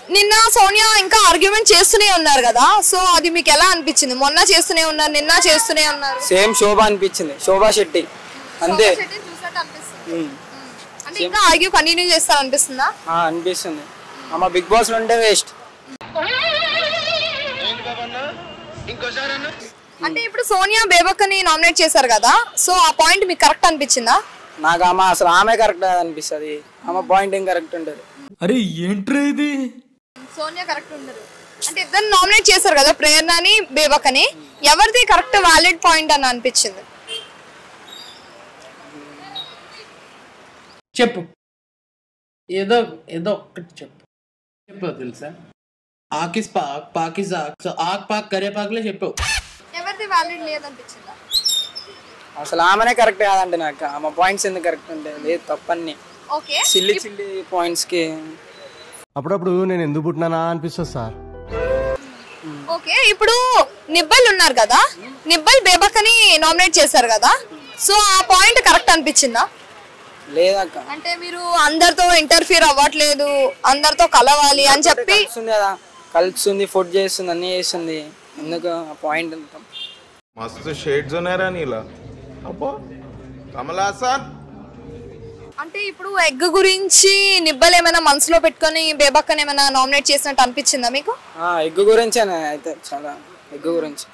నిన్న సోనియా ఇంకా ఆర్గ్యుమెంట్ చేస్తూనే ఉన్నారు కదా సో అది మీకు ఎలా అనిపించింది? మొన్న చేస్తూనే ఉన్నారు నిన్న చేస్తూనే ఉన్నారు. సేమ్ శోభ అనిపించింది శోభా శెట్టి. అంతే. అంటే ఇంకా ఆర్గ్యూ కంటిన్యూ చేస్తారు అనిపిస్తుందా? ఆ, అనిపిస్తుంది. అమ్మ బిగ్ బాస్లో ఉంటే వేస్ట్. అంటే ఇప్పుడు సోనియా బేబక్కని నామినేట్ చేశారు కదా సో ఆ పాయింట్ మీకు కరెక్ట్ అనిపించిందా? నాకు ఆమె అసలు ఆమె కరెక్ట్ అనిపిస్తుంది ఆమె పాయింట్ ఏం కరెక్ట్ ఉంటుంది? అరే ఏంట్రా ఇది? సోనియా కరెక్ట్ ఉండదు. అంటే ఇద్దరు నామినేట్ చేశారు కదా ప్రేరణని బేబక్కని. ఎవరిది కరెక్ట్ వ్యాలిడ్ పాయింట్ అని అనిపించింది? చెప్పు. ఏదో ఏదో ఒక్కటి చెప్పు. చెప్పు తెలుసా? ఆకిస్ పాక్ పాకిస్ ఆక్ సో ఆక్ పాక్ కరేపాకులే చెప్పు. ఎవరిది వ్యాలిడ్ లేదనిపించిందా? అసలు ఆమెనే కరెక్ట్ కాదండి నాకు. ఆమె పాయింట్స్ ఎందుకు కరెక్ట్ ఉంటాయి లేదు తప్పన్ని. ఓకే చిల్లి చిల్లి పాయింట్స్కి అప్పుడప్పుడు నేను ఎందుకు పుట్టినానా అనిపిస్తుంది సార్. ఓకే ఇప్పుడు నిబ్బల్ ఉన్నారు కదా? నిబ్బల్ బేబక్కని నామినేట్ చేశారు కదా? సో ఆ పాయింట్ కరెక్ట్ అనిపించిందా? లేదక్క. అంటే మీరు అందరితో ఇంటర్ఫియర్ అవ్వట్లేదు అందరితో కలవాలి అని చెప్పి కదా. కలుస్తుంది ఫుడ్ చేస్తుంది అన్ని చేస్తుంది. ఎందుకు ఆ పాయింట్ అంత? మస్తు షేడ్స్ ఉన్నారా నీలా. అబ్బా కమలాసన్ అంటే ఇప్పుడు ఎగ్ గురించి నిబ్బల్ ఏమైనా మనసులో పెట్టుకొని బేబక్కని ఏమైనా నామినేట్ చేసినట్టు అనిపించిందా మీకు? ఆ, ఎగ్ గురించి అయితే చాలా ఎగ్ గురించి.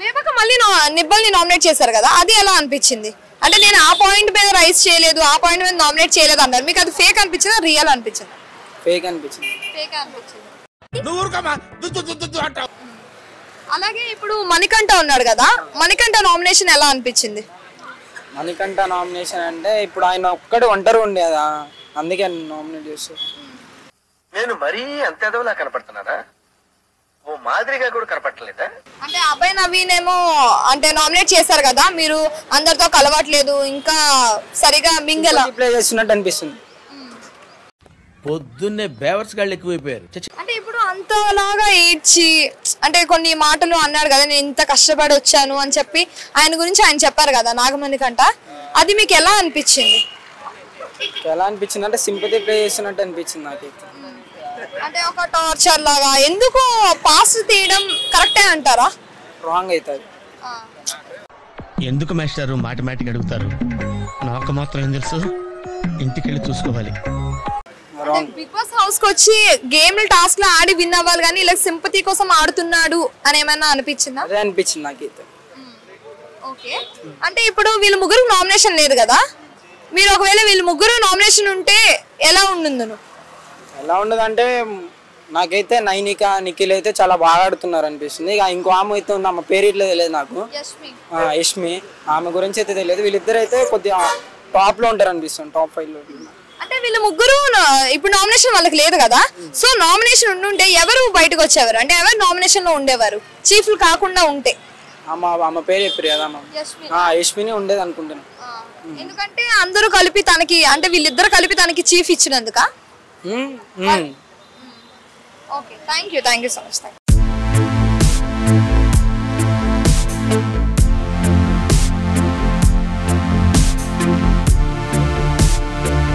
బేబక్క మళ్ళీ నా- నిబ్బల్ని నామినేట్ చేశారు కదా అది ఎలా అనిపించింది? అంటే నేను ఆ పాయింట్ మీద రైస్ చేయలేదు ఆ పాయింట్ మీద నామినేట్ చేయలేదు అన్నారు. మీకు అది ఫేక్ అనిపించిందా రియల్ అనిపించింది? ఫేక్ అనిపించింది. ఫేక్ అనిపించింది? అలాగే ఇప్పుడు మణికంఠ ఉన్నాడు కదా మణికంఠ నామినేషన్ ఎలా అనిపించింది? మణికంఠ నామినేషన్ అంటే ఇప్పుడు ఆయన ఒక్కడు ఒంటరి ఉండే కదా అందుకే నామినేట్ చేస్తారు నేను మరీ అంత ఎదవలా కనపడుతున్నారా ఓ మాదిరిగా కూడా కనపడలేదా అంటే అబ్బాయి నవీన్ ఏమో అంటే నామినేట్ చేశారు కదా మీరు అందరితో కలవట్లేదు ఇంకా సరిగా మింగల. ప్లే చేస్తున్నట్టు అనిపిస్తుంది. పొద్దున్నే బేవర్స్ గాళ్ళు ఎక్కువైపోయారు. చచ్చ. అంటే అంతలాగా ఏడ్చి అంటే కొన్ని మాటలు అన్నాడు కదా నేను ఇంత కష్టపడి వచ్చాను అని చెప్పి ఆయన గురించి ఆయన చెప్పారు కదా నాగమణి కంట. అది మీకు ఎలా అనిపించింది? ఎలా అనిపించింది? అంటే సింపతి ప్లే చేస్తున్నట్టు అనిపించింది నాకైతే అంటే ఒక టార్చర్ లాగా ఎందుకు పాస్ తీయడం కరెక్టే అంటారా? రాంగ్ అవుతుంది ఎందుకు మాస్టారు మాటిమాటికి అడుగుతారు? నాకు మాత్రం ఏం తెలుసు? ఇంటికెళ్ళి చూసుకోవాలి. బాస్ హౌస్కి వచ్చి గేమ్లు టాస్క్లో ఆడి విన్ అవ్వాలి కానీ ఇలా సింపతి కోసం ఆడుతున్నాడు అని ఏమైనా అనిపించిందా? అదే అనిపించింది నాకైతే ఓకే. అంటే ఇప్పుడు వీళ్ళ ముగ్గురు నామినేషన్ లేదు కదా? మీరు ఒకవేళ వీళ్ళ ముగ్గురు నామినేషన్ ఉంటే ఎలా ఉండుందును? ఎలా ఉండదు అంటే నాకైతే నైనిక నిఖిల్ అయితే చాలా బాగా ఆడుతున్నారు అనిపిస్తుంది. ఇక ఇంకో ఆమె అయితే ఉంది ఆమె పేరు ఇట్లా తెలియదు నాకు. యష్మి. ఆమె గురించి అయితే తెలియదు. వీళ్ళిద్దరు అయితే కొద్దిగా టాప్లో ఉంటారు అనిపిస్తుంది టాప్ ఫైవ్లో. అంటే వీళ్ళ ముగ్గురు ఇప్పుడు నామినేషన్ వాళ్ళకి లేదు కదా? సో నామినేషన్ ఉండుంటే ఎవరు బయటకు వచ్చేవారు? అంటే ఎవరు నామినేషన్లో ఉండేవారు? చీఫ్లు కాకుండా ఉంటే. ఆమె పేరు చెప్పారు కదా ఉండేది అనుకుంటున్నాను ఎందుకంటే అందరూ కలిపి తనకి అంటే వీళ్ళిద్దరు కలిపి తనకి chief ఇచ్చినందుక. Okay thank you thank you so much thank